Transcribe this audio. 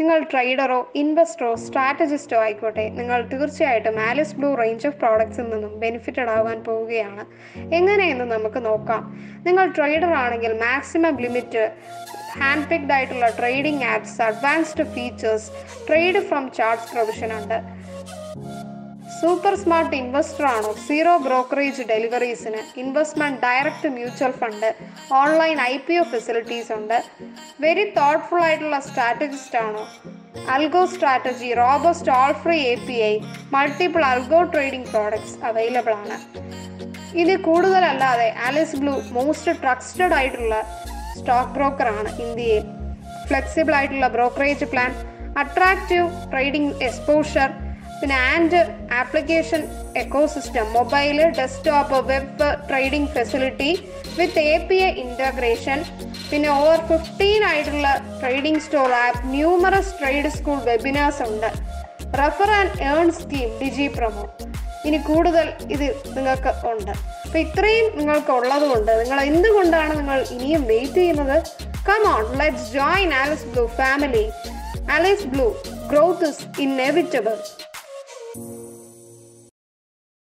നിങ്ങൾ ട്രേഡറോ ഇൻവെസ്റ്ററോ സ്ട്രാറ്റജിസ്റ്റോ ആയിക്കോട്ടെ നിങ്ങൾ തീർച്ചയായിട്ടും ആലിസ് ബ്ലൂ റേഞ്ച് ഓഫ് പ്രോഡക്ട്സിൽ നിന്നും ബെനിഫിറ്റഡ് ആവാൻ പോവുകയാണ്. എങ്ങനെയെന്ന് നമുക്ക് നോക്കാം. നിങ്ങൾ ട്രേഡർ ആണെങ്കിൽ മാക്സിമം ലിമിറ്റ് ഹാൻഡ് പിക്ഡ് ആയിട്ടുള്ള trading apps advanced features trade from charts provision ഉണ്ട്. സൂപ്പർ സ്മാർട്ട് ഇൻവെസ്റ്റർ ആണോ? Zero brokerage ഡെലിവറീസിന് investment direct mutual fund online I P O facilities ഉണ്ട്. വെരി തോട്ട്ഫുൾ ആയിട്ടുള്ള സ്ട്രാറ്റജിസ്റ്റ് ആണോ? Algo strategy robust all free A P I multiple algo trading products available ആണ്. ഇത് കൂടുതലല്ലാതെ Alice blue most trusted ആയിട്ടുള്ള stock broker ആണ് ഇന്ത്യയിൽ. Flexible ആയിട്ടുള്ള brokerage plan attractive trading exposure പിന്നെ and application ecosystem mobile desktop web trading facility with A P A integration പിന്നെ over fifteen ആയിട്ടുള്ള trading store app numerous trade school webinars ഉണ്ട്. Refer and earn scheme digi promo ഇനി കൂടുതൽ ഇത് നിങ്ങൾക്ക് ഉണ്ട്. അപ്പം ഇത്രയും നിങ്ങൾക്ക് ഉള്ളതുകൊണ്ട് നിങ്ങൾ എന്തുകൊണ്ടാണ് നിങ്ങൾ ഇനിയും വെയിറ്റ് ചെയ്യുന്നത്? Come on let's join Alice Blue family Alice Blue growth is inevitable Thank you.